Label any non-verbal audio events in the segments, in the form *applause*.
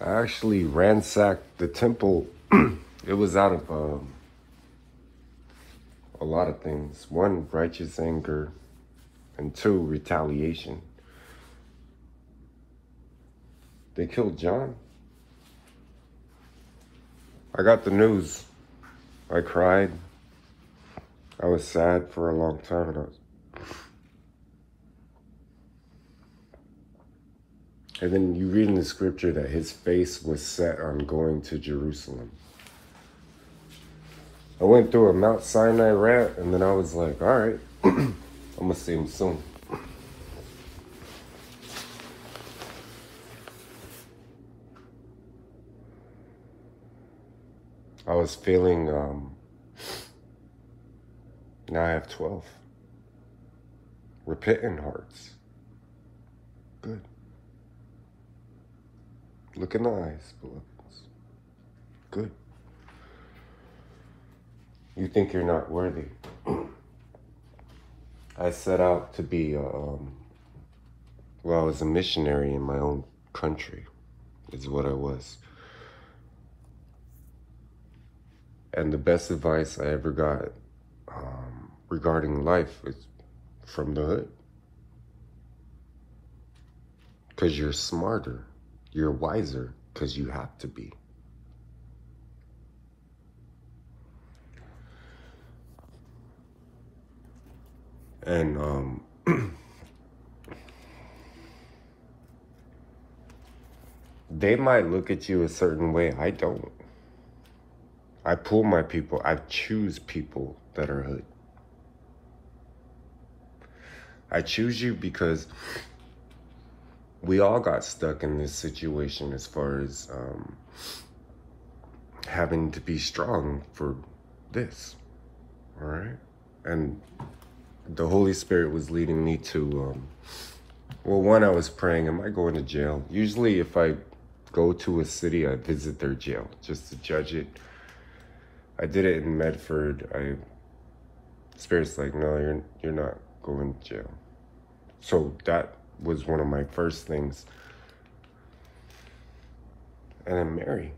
I actually ransacked the temple. *clears throat* it was out of um, a lot of things. One, righteous anger, and two, retaliation. They killed John. I got the news. I cried. I was sad for a long time. And, I was... and then you read in the scripture that his face was set on going to Jerusalem. I went through a Mount Sinai rant, and then I was like, all right, *clears throat* I'm going to see him soon. I was feeling, um, now I have 12. Repentant hearts. Good. Look in the eyes, beloveds. Good. You think you're not worthy. *clears throat* I set out to be, a, um, well, I was a missionary in my own country, is what I was. And the best advice I ever got um, regarding life is from the hood. Because you're smarter, you're wiser, because you have to be. And um, *clears throat* they might look at you a certain way. I don't. I pull my people. I choose people that are hood. I choose you because we all got stuck in this situation as far as um, having to be strong for this. All right. And the Holy Spirit was leading me to, um, well, one, I was praying, am I going to jail? Usually, if I go to a city, I visit their jail just to judge it I did it in Medford. I Spirit's like, no, you're you're not going to jail. So that was one of my first things. And then Mary.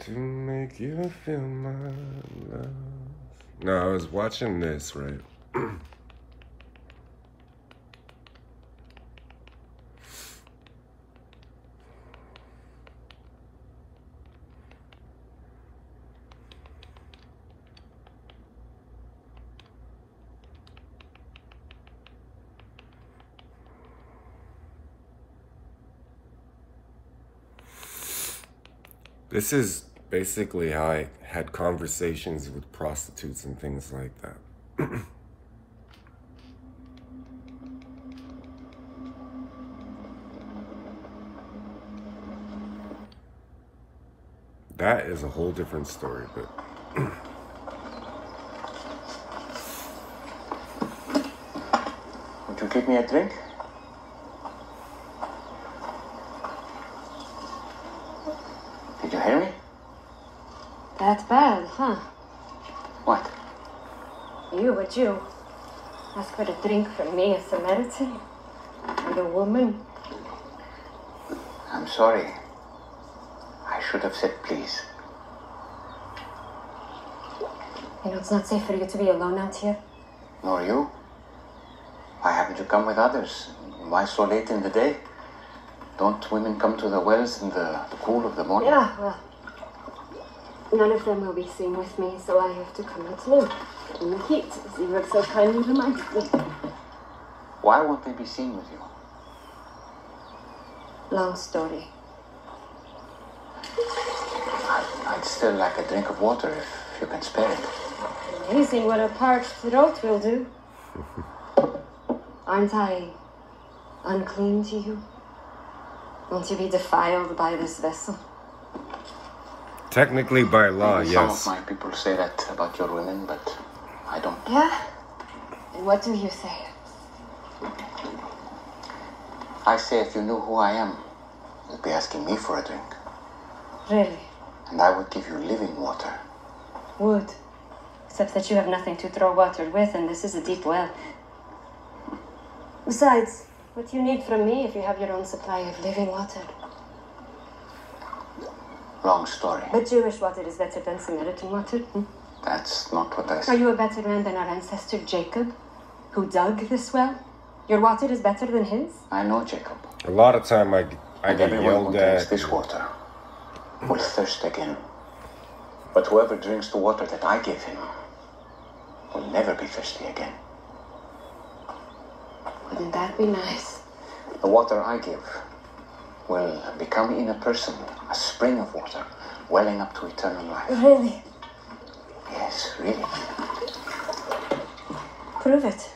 To make you feel my love. No, I was watching this, right? *clears throat* This is basically how I had conversations with prostitutes and things like that. *clears throat* that is a whole different story, but. Would you give me a drink? That bad, huh? What? You, a Jew, ask for a drink from me, a Samaritan, and a woman. I'm sorry. I should have said please. You know, it's not safe for you to be alone out here. Nor you. Why haven't you come with others? Why so late in the day? Don't women come to the wells in the, the cool of the morning? Yeah, well, None of them will be seen with me, so I have to come at noon in the heat, as you have so kindly reminded me. Why won't they be seen with you? Long story. I'd, I'd still like a drink of water if you can spare it. Amazing what a parched throat will do. *laughs* Aren't I unclean to you? Won't you be defiled by this vessel? Technically, by law, Some yes. Some of my people say that about your women, but I don't. Yeah? What do you say? I say if you knew who I am, you'd be asking me for a drink. Really? And I would give you living water. Would? except that you have nothing to throw water with, and this is a deep well. Besides, what do you need from me if you have your own supply of living water? Long story. But Jewish water is better than Samaritan water. hmm? That's not what I said. Are you a better man than our ancestor Jacob, who dug this well? Your water is better than his? I know Jacob. A lot of time I, I And get everyone who yelled drinks at. this water will thirst again. But whoever drinks the water that I give him will never be thirsty again. Wouldn't that be nice? The water I give will become in a person a spring of water welling up to eternal life. Really? Yes, really. Prove it.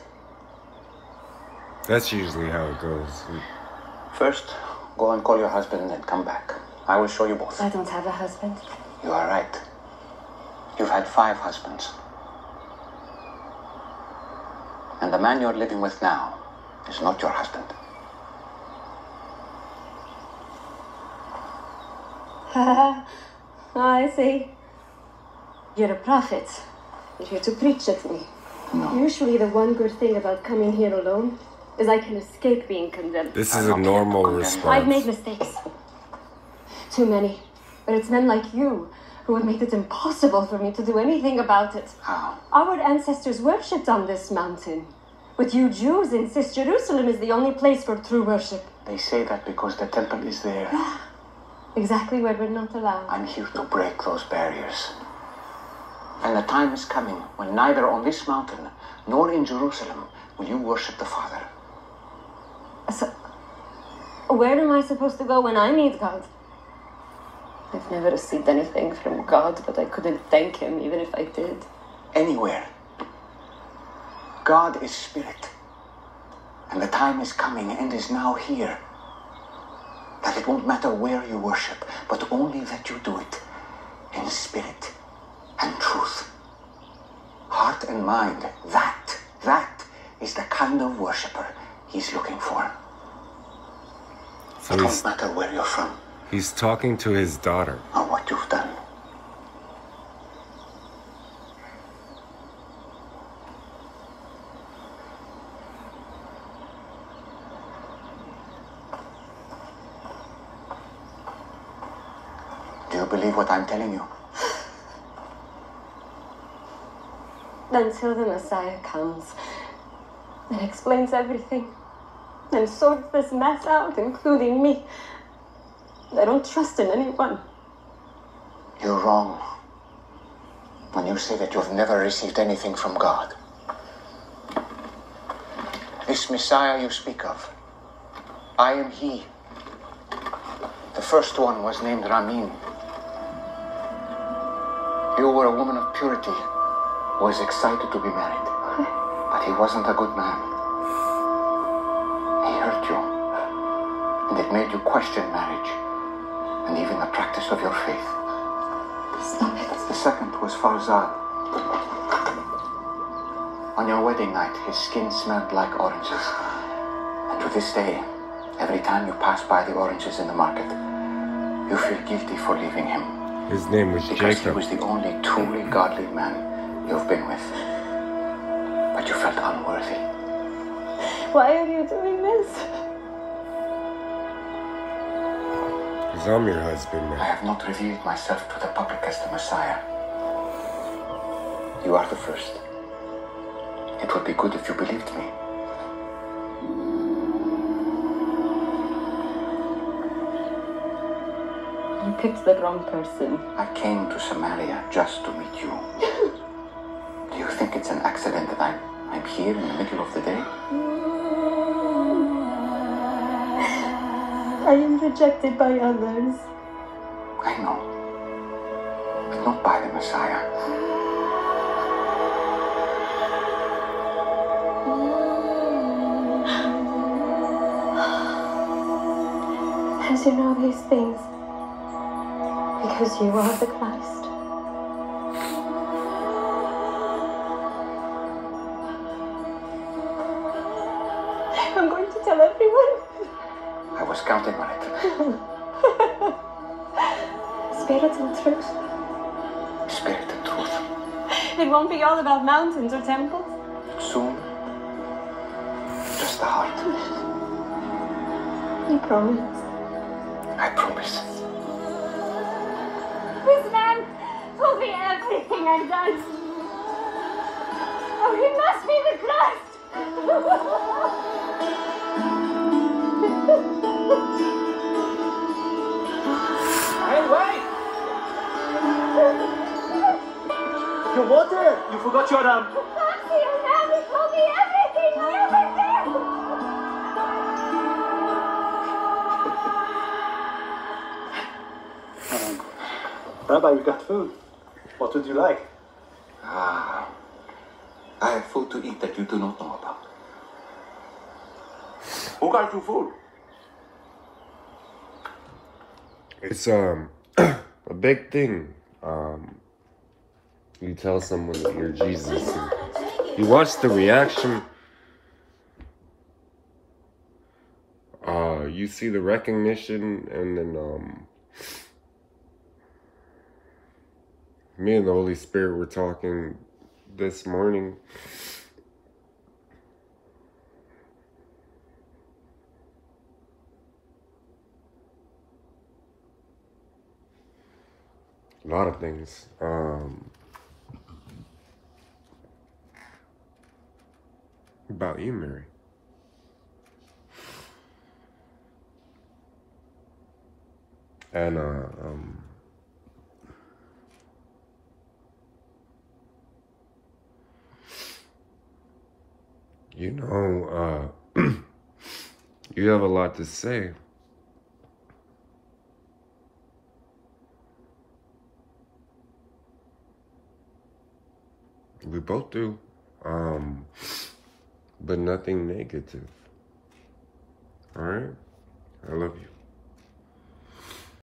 That's usually how it goes. First, go and call your husband and come back. I will show you both. I don't have a husband. You are right. You've had five husbands. And the man you're living with now is not your husband. *laughs* I see. You're a prophet. You're here to preach at me. No. Usually, the one good thing about coming here alone is I can escape being condemned. This is a normal condemned. response. I've made mistakes. Too many. But it's men like you who have made it impossible for me to do anything about it. How? Our ancestors worshipped on this mountain. But you Jews insist Jerusalem is the only place for true worship. They say that because the temple is there. Exactly where we're not allowed. I'm here to break those barriers. And the time is coming when neither on this mountain nor in Jerusalem will you worship the Father. So, where am I supposed to go when I meet God? I've never received anything from God, but I couldn't thank Him even if I did. Anywhere. God is spirit. And the time is coming and is now here. That it won't matter where you worship, but only that you do it in spirit and truth. Heart and mind, that, that is the kind of worshiper he's looking for. So It won't matter where you're from he's talking to his daughter. or what you've done. Believe what I'm telling you? Until the Messiah comes and explains everything and sorts this mess out, including me. I don't trust in anyone. You're wrong when you say that you've never received anything from God. This Messiah you speak of, I am He. The first one was named Ramin. You were a woman of purity who was excited to be married, but he wasn't a good man. He hurt you, and it made you question marriage and even the practice of your faith. The second was Farzad. On your wedding night, his skin smelled like oranges. And to this day, every time you pass by the oranges in the market, you feel guilty for leaving him. His name was Because he was the only truly godly man you've been with. But you felt unworthy. Why are you doing this? Because I'm your husband I have not revealed myself to the public as the Messiah. You are the first. It would be good if you believed me. Picked the wrong person. I came to Samaria just to meet you. *laughs* Do you think it's an accident that I'm, I'm here in the middle of the day? I am rejected by others. I know. But not by the Messiah. As you know these things, because you are the Christ. I'm going to tell everyone. I was counting on it. *laughs* Spirit and truth. Spirit and truth. It won't be all about mountains or temples. Soon, just the heart. You promise. I promise. Everything I've done. Oh, he must be the Christ! Hey, wait! Your water! You forgot your um. Foxy, man, he told me everything, everything! um Rabbi, we got food. What would you like? Ah, I have food to eat that you do not know about. Who got you food? It's um *clears throat* a big thing. Um, you tell someone that you're Jesus. You watch the reaction. Uh, you see the recognition, and then um, me and the Holy Spirit were talking this morning. a lot of things. Um, about you, Mary. And, uh, um, you know, uh, *clears throat* you have a lot to say. We both do. Um, but nothing negative. All right? I love you.